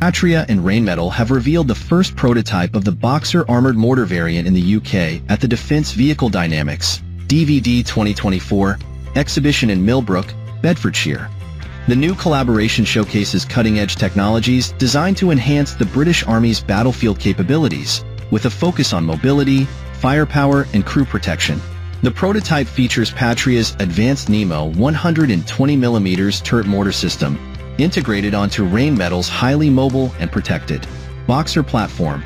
Patria and Rheinmetall have revealed the first prototype of the Boxer armored mortar variant in the UK at the Defence Vehicle Dynamics DVD 2024 exhibition in Millbrook, Bedfordshire. The new collaboration showcases cutting-edge technologies designed to enhance the British Army's battlefield capabilities, with a focus on mobility, firepower, and crew protection. The prototype features Patria's advanced Nemo 120mm turret mortar system, integrated onto Rheinmetall's highly mobile and protected Boxer platform.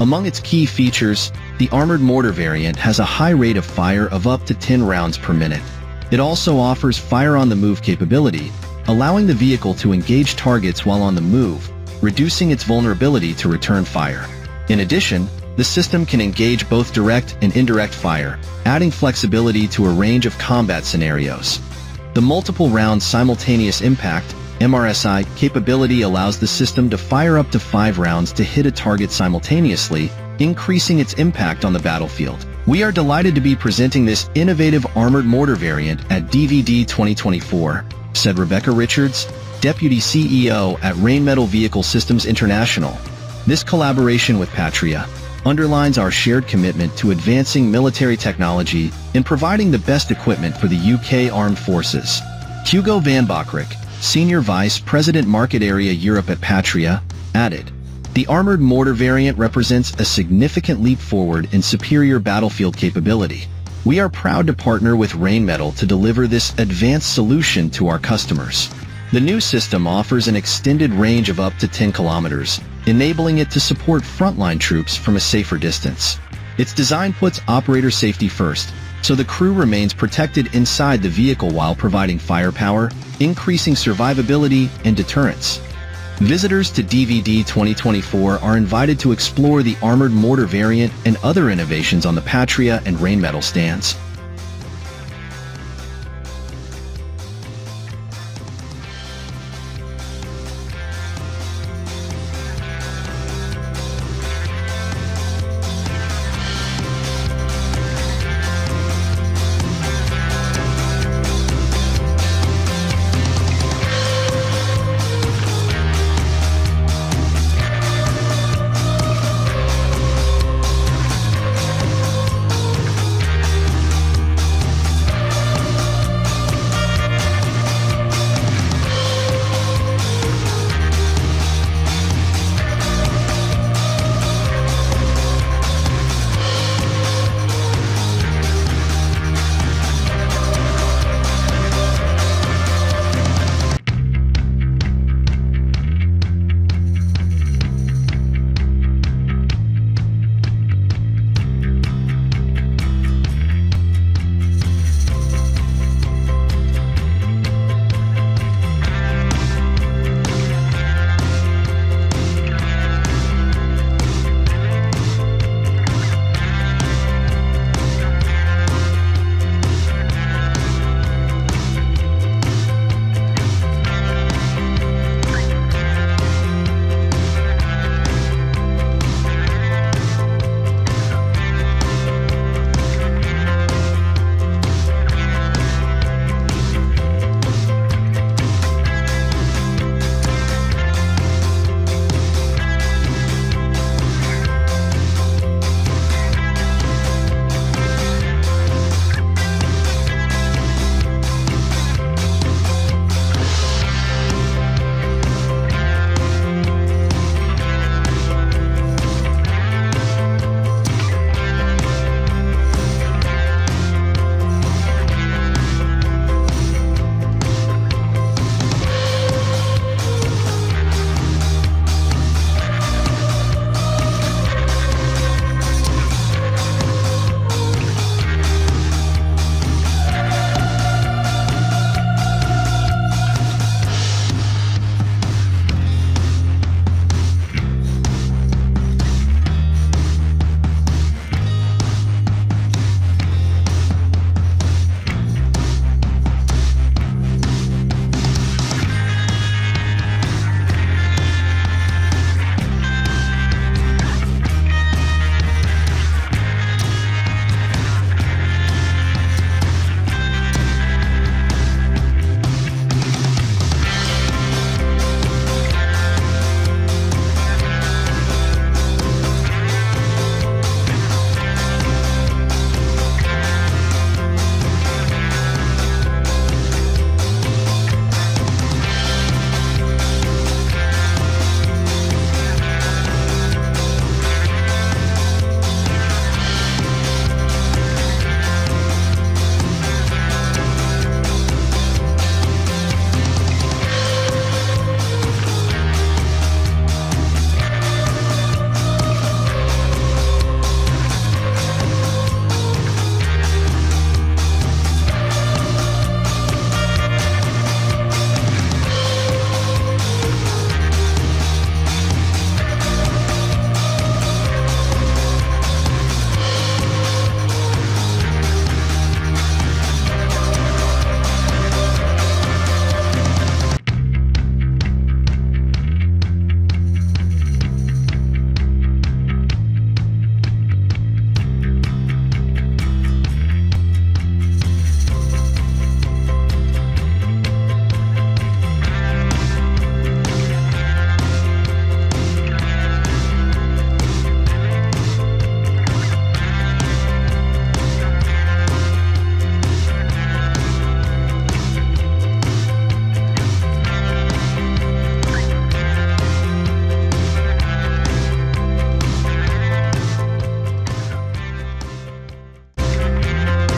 Among its key features, the armored mortar variant has a high rate of fire of up to 10 rounds per minute. It also offers fire-on-the-move capability, allowing the vehicle to engage targets while on the move, reducing its vulnerability to return fire. In addition, the system can engage both direct and indirect fire, adding flexibility to a range of combat scenarios. The multiple round simultaneous impact MRSI capability allows the system to fire up to five rounds to hit a target simultaneously, increasing its impact on the battlefield. We are delighted to be presenting this innovative armored mortar variant at DVD 2024, said Rebecca Richards, Deputy CEO at Rheinmetall Vehicle Systems International. This collaboration with Patria underlines our shared commitment to advancing military technology and providing the best equipment for the UK Armed Forces. Hugo van Bokrik, Senior Vice President Market Area Europe at Patria, added, The armored mortar variant represents a significant leap forward in superior battlefield capability. We are proud to partner with Rheinmetall to deliver this advanced solution to our customers. The new system offers an extended range of up to 10 kilometers, enabling it to support frontline troops from a safer distance. Its design puts operator safety first, so the crew remains protected inside the vehicle while providing firepower, increasing survivability and deterrence. Visitors to DVD 2024 are invited to explore the armored mortar variant and other innovations on the Patria and Rheinmetall stands.